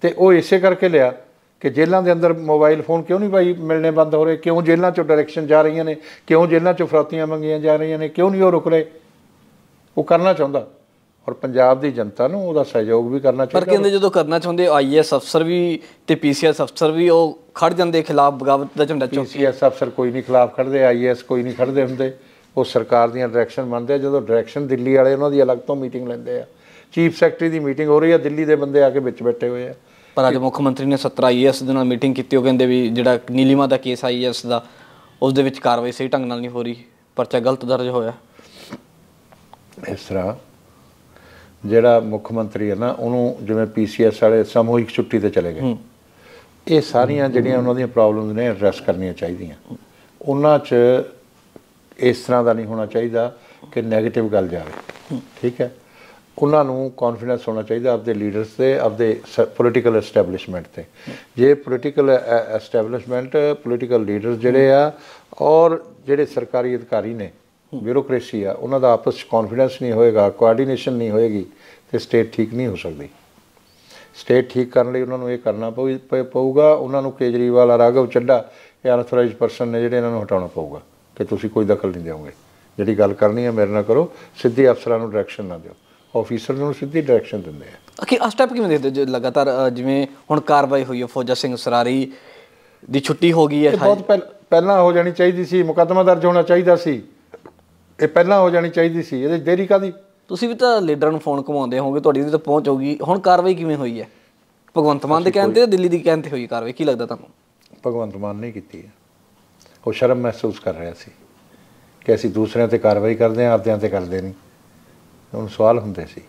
ਤੇ ਉਹ ਇਸੇ ਕਰਕੇ ਲਿਆ ਕਿ ਜੇਲ੍ਹਾਂ ਦੇ ਅੰਦਰ ਮੋਬਾਈਲ ਫੋਨ ਕਿਉਂ ਨਹੀਂ ਭਾਈ ਮਿਲਣੇ ਬੰਦ ਹੋ ਰਹੇ? ਕਿਉਂ ਜੇਲ੍ਹਾਂ ਚੋਂ ਡਾਇਰੈਕਸ਼ਨ ਜਾ ਰਹੀਆਂ ਨੇ? ਕਿਉਂ ਜੇਲ੍ਹਾਂ ਚੋਂ ਫਰੌਤੀਆਂ ਮੰਗੀਆਂ ਜਾ ਰਹੀਆਂ ਨੇ? ਕਿਉਂ ਨਹੀਂ ਉਹ ਰੁਕ ਰਹੇ? ਉਹ ਕਰਨਾ ਚਾਹੁੰਦਾ। ਔਰ ਪੰਜਾਬ ਦੀ ਜਨਤਾ ਨੂੰ ਉਹਦਾ ਸਹਿਯੋਗ ਵੀ ਕਰਨਾ ਪਰ ਚਾਹੀਦਾ ਕਹਿੰਦੇ ਜਦੋਂ ਕਰਨਾ ਚਾਹੁੰਦੇ ਆਈਐਸ ਅਫਸਰ ਵੀ ਤੇ ਪੀਸੀਐਸ ਅਫਸਰ ਵੀ ਉਹ ਖੜ ਜਾਂਦੇ ਖਿਲਾਫ ਬਗਾਵਤ ਦਾ ਝੰਡਾ ਚੁੱਕ ਪੀਸੀਐਸ ਅਫਸਰ ਕੋਈ ਨਹੀਂ ਖਿਲਾਫ ਖੜਦੇ ਆਈਏਐਸ ਕੋਈ ਨਹੀਂ ਖੜਦੇ ਹੁੰਦੇ। ਉਹ ਸਰਕਾਰ ਦੀਆਂ ਡਾਇਰੈਕਸ਼ਨ ਮੰਨਦੇ ਆ ਜਦੋਂ ਡਾਇਰੈਕਸ਼ਨ ਦਿੱਲੀ ਵਾਲੇ ਉਹਨਾਂ ਦੀ ਅਲੱਗ ਤੋਂ ਮੀਟਿੰਗ ਲੈਂਦੇ ਆ। ਚੀਫ ਸੈਕਟਰੀ ਦੀ ਮੀਟਿੰਗ ਹੋ ਰਹੀ ਆ ਦਿੱਲੀ ਦੇ ਬੰਦੇ ਆ ਕੇ ਵਿੱਚ ਬੈਠੇ ਹੋਏ ਆ। ਪਰ ਅੱਜ ਮੁੱਖ ਮੰਤਰੀ ਨੇ 17 ਆਈਐਸ ਦੇ ਨਾਲ ਮੀਟਿੰਗ ਕੀਤੀ ਉਹ ਕਹਿੰਦੇ ਵੀ ਜਿਹੜਾ ਨੀਲਿਮਾ ਦਾ ਕੇਸ ਆਈਐਸ ਦਾ ਉਸ ਦੇ ਵਿੱਚ ਕਾਰਵਾਈ ਸਹੀ ਢੰਗ ਨਾਲ ਨਹੀਂ ਹੋ ਰਹੀ ਪਰਚਾ ਗਲਤ ਦਰਜ ਹੋਇਆ। ਇਸ ਤਰ੍ਹਾਂ ਜਿਹੜਾ ਮੁੱਖ ਮੰਤਰੀ ਹੈ ਨਾ, ਉਹਨੂੰ ਜਿਵੇਂ ਪੀਸੀਐਸ ਵਾਲੇ ਸਮੂਹਿਕ ਛੁੱਟੀ ਤੇ ਚਲੇ ਗਏ। ਇਹ ਸਾਰੀਆਂ ਜਿਹੜੀਆਂ ਉਹਨਾਂ ਦੀਆਂ ਪ੍ਰੋਬਲਮਸ ਨੇ ਐਡਰੈਸ ਕਰਨੀਆਂ ਚਾਹੀਦੀਆਂ। ਉਹਨਾਂ 'ਚ ਇਸ ਤਰ੍ਹਾਂ ਦਾ ਨਹੀਂ ਹੋਣਾ ਚਾਹੀਦਾ ਕਿ 네ਗੇਟਿਵ ਗੱਲ ਜਾਵੇ। ਠੀਕ ਹੈ? ਉਹਨਾਂ ਨੂੰ ਕੌਨਫੀਡੈਂਸ ਹੋਣਾ ਚਾਹੀਦਾ ਆਪਦੇ ਲੀਡਰਸ ਤੇ, ਆਪਦੇ ਪੋਲੀਟੀਕਲ ਐਸਟੈਬਲਿਸ਼ਮੈਂਟ ਤੇ। ਜੇ ਪੋਲੀਟੀਕਲ ਐਸਟੈਬਲਿਸ਼ਮੈਂਟ ਪੋਲੀਟੀਕਲ ਲੀਡਰਸ ਜਿਹੜੇ ਆ, ਔਰ ਜਿਹੜੇ ਸਰਕਾਰੀ ਅਧਿਕਾਰੀ ਨੇ ਬਿਊਰੋਕ੍ਰੇਸੀ ਆ, ਉਹਨਾਂ ਦਾ ਆਪਸ ਵਿੱਚ ਕੌਨਫੀਡੈਂਸ ਨਹੀਂ ਹੋਏਗਾ ਕੋਆਰਡੀਨੇਸ਼ਨ ਨਹੀਂ ਹੋਏਗੀ ਤੇ ਸਟੇਟ ਠੀਕ ਨਹੀਂ ਹੋ ਸਕਦੀ। ਸਟੇਟ ਠੀਕ ਕਰਨ ਲਈ ਉਹਨਾਂ ਨੂੰ ਇਹ ਕਰਨਾ ਪਊਗਾ ਉਹਨਾਂ ਨੂੰ ਕੇਜਰੀਵਾਲ ਆ ਰਾਘਵ ਚੱਡਾ ਇਹ ਅਨਥੋਰਾਈਜ਼ਡ ਪਰਸਨ ਨੇ ਜਿਹੜੇ ਇਹਨਾਂ ਨੂੰ ਹਟਾਉਣਾ ਪਊਗਾ ਕਿ ਤੁਸੀਂ ਕੋਈ ਦਖਲ ਨਹੀਂ ਦਿਓਗੇ। ਜਿਹੜੀ ਗੱਲ ਕਰਨੀ ਹੈ ਮੇਰੇ ਨਾਲ ਕਰੋ ਸਿੱਧੀ ਅਫਸਰਾਂ ਨੂੰ ਡਾਇਰੈਕਸ਼ਨ ਨਾ ਦਿਓ। ਆਫੀਸਰ ਨੂੰ ਸਿੱਧੀ ਡਾਇਰੈਕਸ਼ਨ ਦਿੰਦੇ ਆ। ਅਖੀ ਆ ਸਟੈਪ ਕਿਵੇਂ ਦੇਖਦੇ ਹੋ? ਜੋ ਲਗਾਤਾਰ ਜਿਵੇਂ ਹੁਣ ਕਾਰਵਾਈ ਹੋਈ ਹੈ ਫੌਜਾ ਸਿੰਘ ਸਰਾਰੀ ਦੀ ਛੁੱਟੀ ਹੋ ਗਈ ਹੈ ਇਹ ਬਹੁਤ ਪਹਿਲ- ਹੋ ਜਾਣੀ ਚਾਹੀਦੀ ਸੀ ਮੁਕੱਦਮਾ ਦਰਜ ਹੋਣਾ ਚਾਹੀਦਾ ਸੀ। ਇਹ ਪਹਿਲਾਂ ਹੋ ਜਾਣੀ ਚਾਹੀਦੀ ਸੀ ਇਹਦੇ ਦੇਰੀ ਕਾਦੀ ਤੁਸੀਂ ਵੀ ਤਾਂ ਲੀਡਰਾਂ ਨੂੰ ਫੋਨ ਘੁਮਾਉਂਦੇ ਹੋਵੋਗੇ ਤੁਹਾਡੀ ਵੀ ਤਾਂ ਪਹੁੰਚ ਹੋਊਗੀ। ਹੁਣ ਕਾਰਵਾਈ ਕਿਵੇਂ ਹੋਈ ਹੈ? ਭਗਵੰਤ ਮਾਨ ਦੇ ਕਹਿਣ ਤੇ ਦਿੱਲੀ ਦੀ ਕਹਿਣ ਤੇ ਹੋਈ ਕਾਰਵਾਈ? ਕੀ ਲੱਗਦਾ ਤੁਹਾਨੂੰ? ਭਗਵੰਤ ਮਾਨ ਨੇ ਕੀਤੀ ਹੈ। ਉਹ ਸ਼ਰਮ ਮਹਿਸੂਸ ਕਰ ਰਿਹਾ ਸੀ ਕਿ ਅਸੀਂ ਦੂਸਰਿਆਂ ਤੇ ਕਾਰਵਾਈ ਕਰਦੇ ਹਾਂ ਆਪਦਿਆਂ ਤੇ ਕਰਦੇ ਨਹੀਂ। ਉਹਨੂੰ ਸਵਾਲ ਹੁੰਦੇ ਸੀ।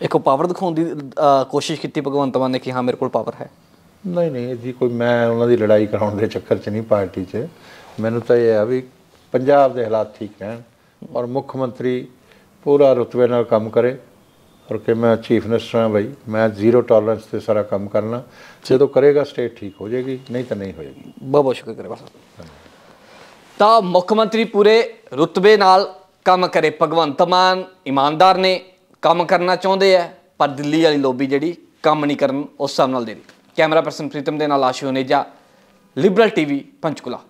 ਇੱਕ ਪਾਵਰ ਦਿਖਾਉਣ ਦੀ ਕੋਸ਼ਿਸ਼ ਕੀਤੀ ਭਗਵੰਤ ਮਾਨ ਨੇ ਕਿ ਹਾਂ ਮੇਰੇ ਕੋਲ ਪਾਵਰ ਹੈ। ਨਹੀਂ ਨਹੀਂ ਜੀ ਕੋਈ ਮੈਂ ਉਹਨਾਂ ਦੀ ਲੜਾਈ ਕਰਾਉਣ ਦੇ ਚੱਕਰ 'ਚ ਨਹੀਂ ਪਾਰਟੀ 'ਚ। ਮੈਨੂੰ ਤਾਂ ਇਹ ਆ ਵੀ ਪੰਜਾਬ ਦੇ ਹਾਲਾਤ ਠੀਕ ਰਹਿਣ ਔਰ ਮੁੱਖ ਮੰਤਰੀ ਪੂਰਾ ਰੁਤਬੇ ਨਾਲ ਕੰਮ ਕਰੇ ਔਰ ਕਿ ਮੈਂ ਚੀਫ ਮਿਨਿਸਟਰ ਹਾਂ ਬਈ, ਮੈਂ ਜ਼ੀਰੋ ਟੋਲਰੈਂਸ ਤੇ ਸਾਰਾ ਕੰਮ ਕਰਨਾ। ਜਦੋਂ ਕਰੇਗਾ ਸਟੇਟ ਠੀਕ ਹੋ ਜਾਏਗੀ, ਨਹੀਂ ਤਾਂ ਨਹੀਂ ਹੋਏਗੀ। ਬਹੁਤ ਬਹੁਤ ਸ਼ੁਕਰ ਕਰੇ ਤਾਂ ਮੁੱਖ ਮੰਤਰੀ ਪੂਰੇ ਰੁਤਬੇ ਨਾਲ ਕੰਮ ਕਰੇ। ਭਗਵੰਤ ਮਾਨ ਇਮਾਨਦਾਰ ਨੇ ਕੰਮ ਕਰਨਾ ਚਾਹੁੰਦੇ ਆ, ਪਰ ਦਿੱਲੀ ਵਾਲੀ ਲੋਬੀ ਜਿਹੜੀ ਕੰਮ ਨਹੀਂ ਕਰਨ ਉਸ ਹਿਸਾਬ ਨਾਲ ਦੇ ਰਹੀ। ਕੈਮਰਾ ਪਰਸਨ ਪ੍ਰੀਤਮ ਦੇ ਨਾਲ ਆਸ਼ੂ ਨੇਜਾ ਲਿਬਰਲ ਟੀਵੀ ਪੰਚਕੁਲਾ।